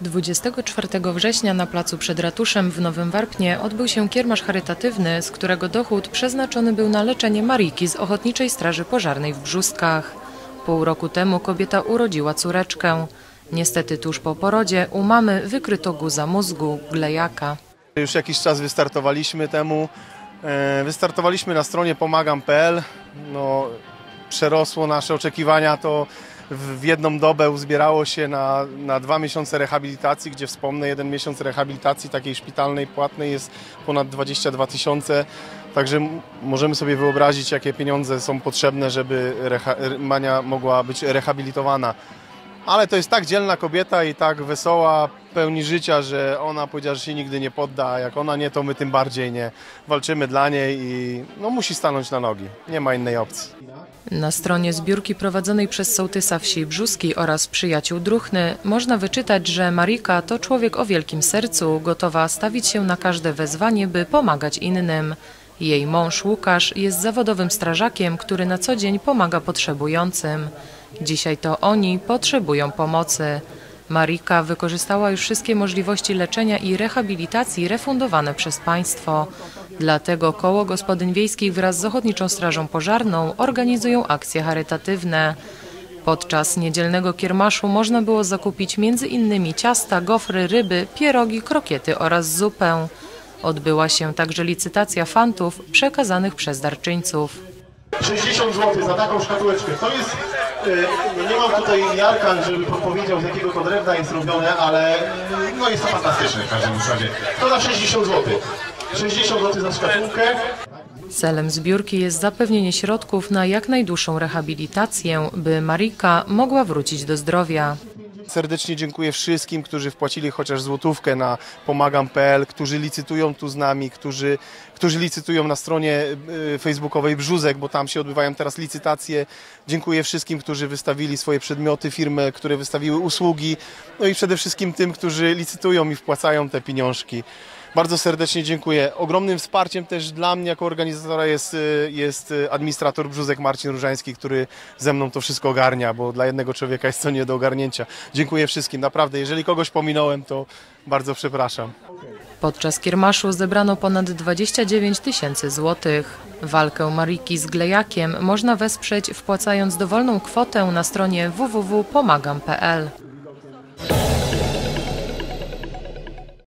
24 września na placu przed ratuszem w Nowym Warpnie odbył się kiermasz charytatywny, z którego dochód przeznaczony był na leczenie Mariki z Ochotniczej Straży Pożarnej w Brzuskach. Pół roku temu kobieta urodziła córeczkę. Niestety tuż po porodzie u mamy wykryto guza mózgu, glejaka. Już jakiś czas wystartowaliśmy temu. E, Wystartowaliśmy na stronie pomagam.pl. No, przerosło nasze oczekiwania. To w jedną dobę uzbierało się na, na dwa miesiące rehabilitacji, gdzie wspomnę, jeden miesiąc rehabilitacji takiej szpitalnej, płatnej jest ponad 22 tysiące. Także możemy sobie wyobrazić, jakie pieniądze są potrzebne, żeby Mania mogła być rehabilitowana. Ale to jest tak dzielna kobieta i tak wesoła, pełni życia, że ona powiedziała, że się nigdy nie podda, a jak ona nie, to my tym bardziej nie. Walczymy dla niej i no, musi stanąć na nogi. Nie ma innej opcji. Na stronie zbiórki prowadzonej przez sołtysa wsi Brzuski oraz przyjaciół Druchny można wyczytać, że Marika to człowiek o wielkim sercu, gotowa stawić się na każde wezwanie, by pomagać innym. Jej mąż Łukasz jest zawodowym strażakiem, który na co dzień pomaga potrzebującym. Dzisiaj to oni potrzebują pomocy. Marika wykorzystała już wszystkie możliwości leczenia i rehabilitacji refundowane przez państwo. Dlatego koło gospodyń wiejskich wraz z Ochotniczą Strażą Pożarną organizują akcje charytatywne. Podczas niedzielnego kiermaszu można było zakupić m.in. ciasta, gofry, ryby, pierogi, krokiety oraz zupę. Odbyła się także licytacja fantów przekazanych przez darczyńców. 60 zł za taką szkatułeczkę. To jest, e, nie mam tutaj Jarka, żeby powiedział z jakiego to drewna jest robione, ale e, no jest to fantastyczne w każdym razie. To za 60 zł. 60 zł za szkatułkę. Celem zbiórki jest zapewnienie środków na jak najdłuższą rehabilitację, by Marika mogła wrócić do zdrowia. Serdecznie dziękuję wszystkim, którzy wpłacili chociaż złotówkę na pomagam.pl, którzy licytują tu z nami, którzy, którzy licytują na stronie y, facebookowej Brzuzek, bo tam się odbywają teraz licytacje. Dziękuję wszystkim, którzy wystawili swoje przedmioty, firmy, które wystawiły usługi, no i przede wszystkim tym, którzy licytują i wpłacają te pieniążki. Bardzo serdecznie dziękuję. Ogromnym wsparciem też dla mnie jako organizatora jest, y, jest y, administrator Brzuzek Marcin Różański, który ze mną to wszystko ogarnia, bo dla jednego człowieka jest to nie do ogarnięcia. Dziękuję wszystkim, naprawdę. Jeżeli kogoś pominąłem, to bardzo przepraszam. Podczas kiermaszu zebrano ponad 29 tysięcy złotych. Walkę Mariki z glejakiem można wesprzeć wpłacając dowolną kwotę na stronie www.pomagam.pl.